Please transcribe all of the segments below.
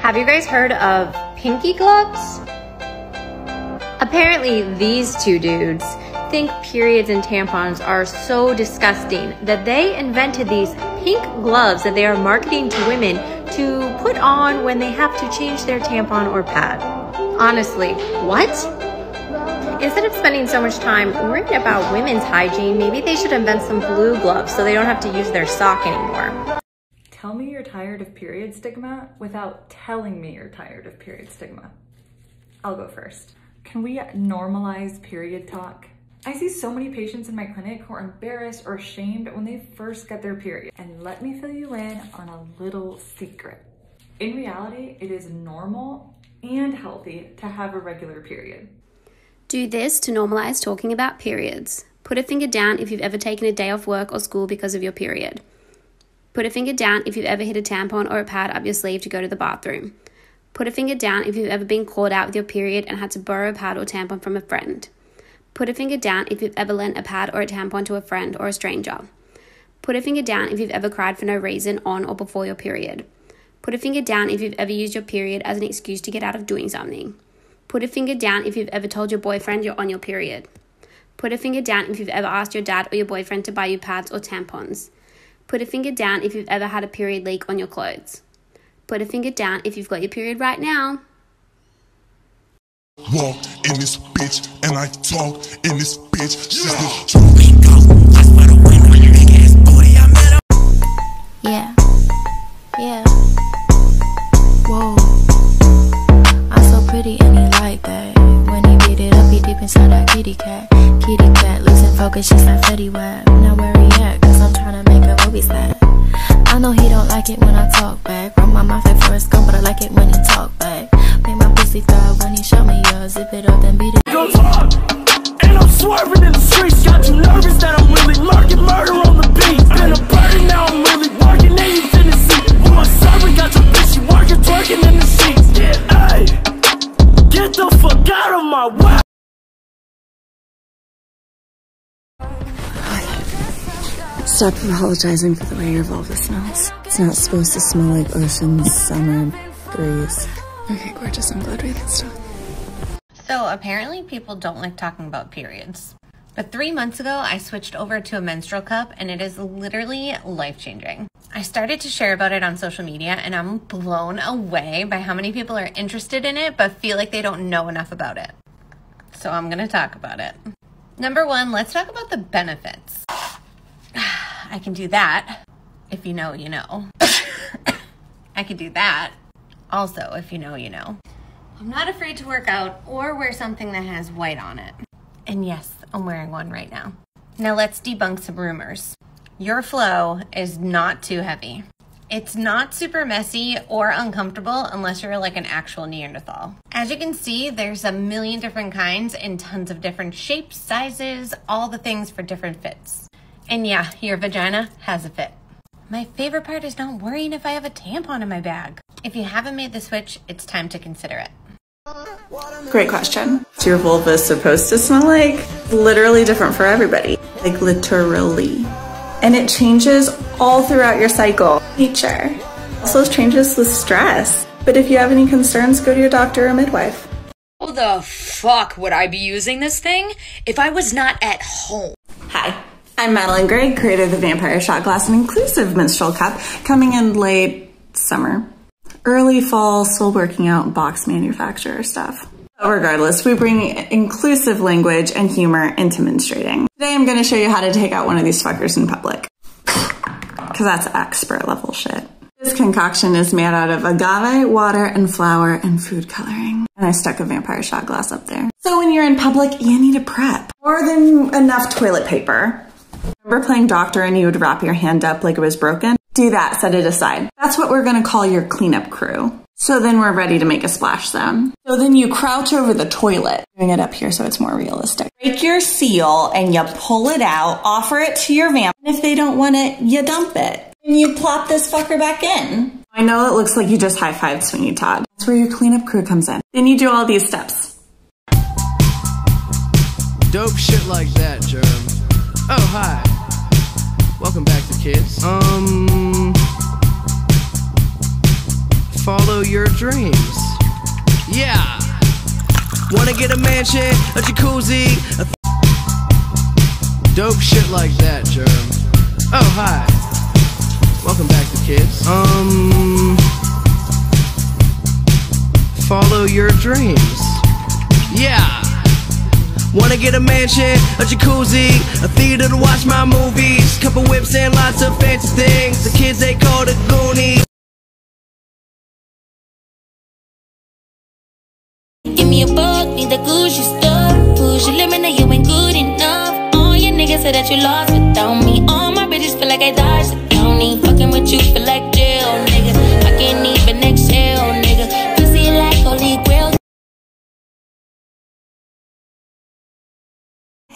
Have you guys heard of pinky gloves? Apparently, these two dudes think periods and tampons are so disgusting that they invented these pink gloves that they are marketing to women to put on when they have to change their tampon or pad. Honestly, what? Instead of spending so much time worrying about women's hygiene, maybe they should invent some blue gloves so they don't have to use their sock anymore. Tell me you're tired of period stigma without telling me you're tired of period stigma. I'll go first. Can we normalize period talk? I see so many patients in my clinic who are embarrassed or ashamed when they first get their period. And let me fill you in on a little secret. In reality, it is normal and healthy to have a regular period. Do this to normalize talking about periods. Put a finger down if you've ever taken a day off work or school because of your period. Put a finger down if you've ever hid a tampon or a pad up your sleeve to go to the bathroom. Put a finger down if you've ever been called out with your period and had to borrow a pad or tampon from a friend. Put a finger down if you've ever lent a pad or a tampon to a friend or a stranger. Put a finger down if you've ever cried for no reason on or before your period. Put a finger down if you've ever used your period as an excuse to get out of doing something. Put a finger down if you've ever told your boyfriend you're on your period. Put a finger down if you've ever asked your dad or your boyfriend to buy you pads or tampons. Put a finger down if you've ever had a period leak on your clothes. Put a finger down if you've got your period right now. Walk in this bitch and I talk in this bitch. Yeah. When I talk back. Run my mouth like Forrest Gump, but I like it when he talk back. Make my pussy throb when he show me yours. Zip it up, then beat it. Go talk! And I'm swerving in the streets. Got you nervous that I'm really murking murder on the beat. Been a burden, now I'm really working. You Tennessee. You my servant, got your bitch, she working, twerking in the sheets. Yeah, hey. Get the fuck out of my way. Stop apologizing for the way your vulva smells. It's not supposed to smell like ocean, summer, breeze. Okay, gorgeous. I'm glad we can stop. So apparently people don't like talking about periods. But three months ago, I switched over to a menstrual cup and it is literally life changing. I started to share about it on social media and I'm blown away by how many people are interested in it but feel like they don't know enough about it. So I'm gonna talk about it. Number one, let's talk about the benefits. I can do that. If you know, you know. I can do that. Also, if you know, you know. I'm not afraid to work out or wear something that has white on it. And yes, I'm wearing one right now. Now let's debunk some rumors. Your flow is not too heavy. It's not super messy or uncomfortable unless you're like an actual Neanderthal. As you can see, there's a million different kinds and tons of different shapes, sizes, all the things for different fits. And yeah, your vagina has a fit. My favorite part is not worrying if I have a tampon in my bag. If you haven't made the switch, it's time to consider it. Great question. What's your vulva supposed to smell like? Literally different for everybody. Like literally. And it changes all throughout your cycle. Nature. Also changes with stress. But if you have any concerns, go to your doctor or midwife. How the fuck would I be using this thing if I was not at home? Hi. I'm Madeline Gray, creator of the Vampire Shot Glass, an inclusive menstrual cup coming in late summer. Early fall, still working out box manufacturer stuff. Regardless, we bring inclusive language and humor into menstruating. Today I'm gonna show you how to take out one of these fuckers in public. Cause that's expert level shit. This concoction is made out of agave, water, and flour, and food coloring. And I stuck a vampire shot glass up there. So when you're in public, you need a prep. More than enough toilet paper. Remember playing doctor and you would wrap your hand up like it was broken? Do that, set it aside. That's what we're gonna call your cleanup crew. So then we're ready to make a splash zone. So then you crouch over the toilet, doing it up here so it's more realistic. Break your seal and you pull it out, offer it to your vamp. And if they don't want it, you dump it. And you plop this fucker back in. I know it looks like you just high-fived Sweeney Todd. That's where your cleanup crew comes in. Then you do all these steps. Dope shit like that, Germ. Oh, hi. Welcome back to Kids. Um. Follow your dreams. Yeah. Wanna get a mansion, a jacuzzi, a dope shit like that, Germ. Oh, hi. Welcome back, to kids. Um. Follow your dreams. Yeah. Wanna get a mansion, a jacuzzi, a theater to watch my movies, couple whips and lots of fancy things. The kids they call the Goonies. Give me a buck, need the Gucci stuff. Push your limit, now you ain't good enough. All your niggas say that you lost without me.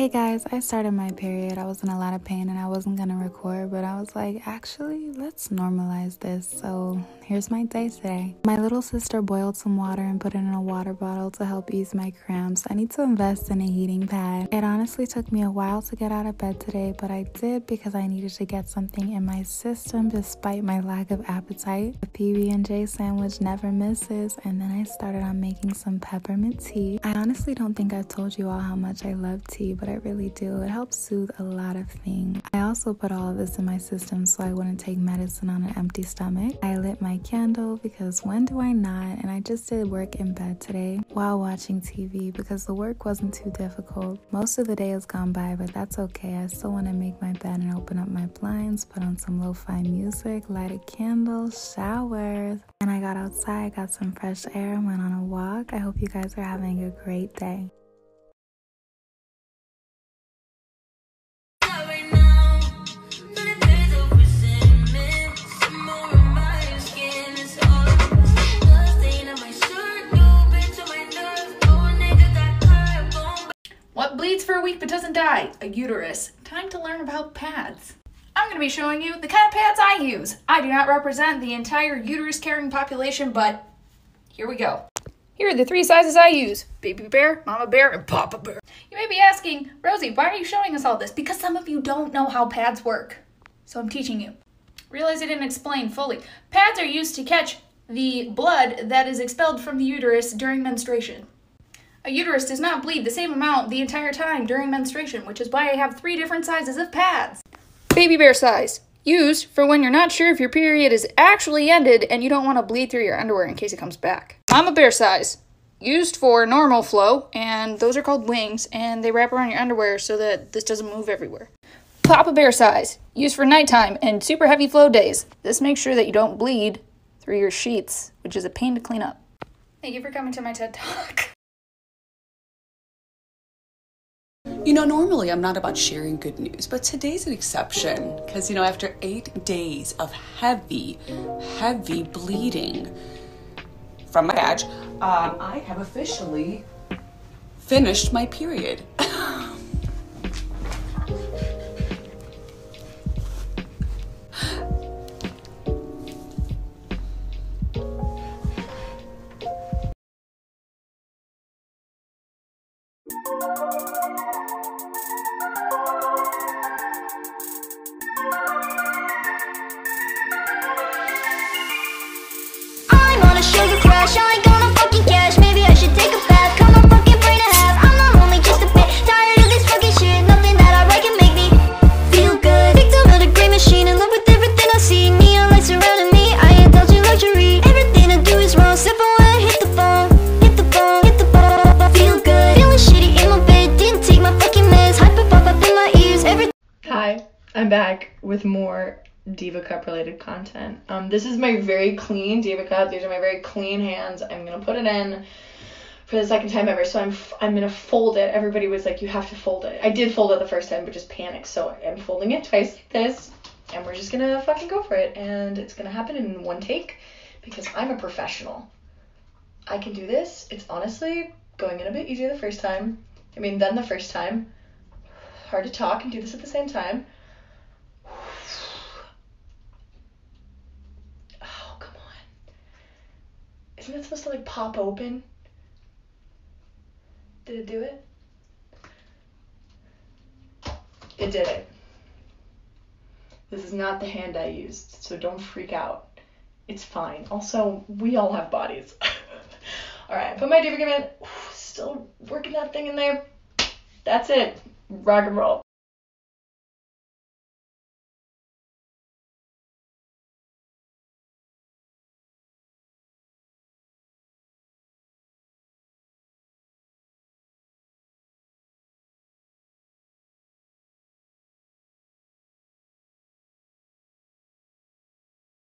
Hey guys, I started my period. I was in a lot of pain and I wasn't gonna record, but I was like, actually, let's normalize this. So here's my day today. My little sister boiled some water and put it in a water bottle to help ease my cramps. I need to invest in a heating pad. It honestly took me a while to get out of bed today, but I did because I needed to get something in my system despite my lack of appetite. The PB&J sandwich never misses, and then I started on making some peppermint tea. I honestly don't think I've told you all how much I love tea, but I really do. It helps soothe a lot of things. I also put all of this in my system so I wouldn't take medicine on an empty stomach. I lit my candle because when do I not? And I just did work in bed today while watching TV because the work wasn't too difficult. Most of the day has gone by, but that's okay. I still want to make my bed and open up my blinds, put on some lo fi music, light a candle, shower. And I got outside, got some fresh air, went on a walk. I hope you guys are having a great day. But doesn't die? A uterus. Time to learn about pads. I'm going to be showing you the kind of pads I use. I do not represent the entire uterus carrying population, but here we go. Here are the three sizes I use baby bear, mama bear, and papa bear. You may be asking, Rosie, why are you showing us all this? Because some of you don't know how pads work. So I'm teaching you. Realize I didn't explain fully. Pads are used to catch the blood that is expelled from the uterus during menstruation. A uterus does not bleed the same amount the entire time during menstruation, which is why I have three different sizes of pads. Baby bear size. Used for when you're not sure if your period is actually ended and you don't want to bleed through your underwear in case it comes back. Mama bear size. Used for normal flow, and those are called wings, and they wrap around your underwear so that this doesn't move everywhere. Papa bear size. Used for nighttime and super heavy flow days. This makes sure that you don't bleed through your sheets, which is a pain to clean up. Thank you for coming to my TED Talk. You know, normally I'm not about sharing good news, but today's an exception because, you know, after eight days of heavy, heavy bleeding from my badge, um, I have officially finished my period. I'm back with more Diva Cup related content. Um, this is my very clean Diva Cup. These are my very clean hands. I'm gonna put it in for the second time ever. So I'm f- I'm gonna fold it. Everybody was like, you have to fold it. I did fold it the first time, but just panicked. So I'm folding it twice like this, and we're just gonna fucking go for it. And it's gonna happen in one take because I'm a professional. I can do this. It's honestly going in a bit easier the first time. I mean, than the first time. Hard to talk and do this at the same time. Oh, come on. Isn't it supposed to like pop open? Did it do it? It did it. This is not the hand I used, so don't freak out. It's fine. Also, we all have bodies. all right, put my Diva in. Still working that thing in there. That's it. Rock and roll.